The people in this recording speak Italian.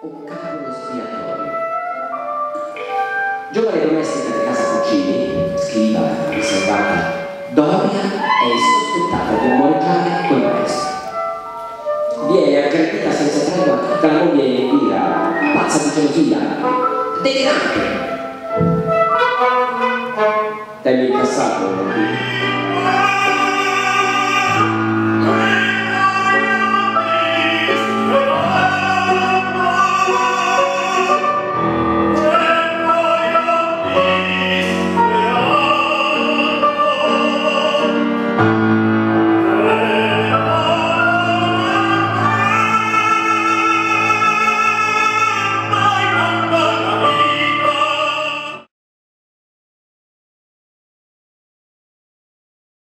Oh, un capo espiatorio. Giovane domestica di casa Cuccini, scriva, riservata, Doria è sospettata di amoreggiare col maestro. Viene aggredita senza tregua dalla moglie Elvira, pazza di gelosia, delirante. Temi il passato, qui.